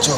ちょ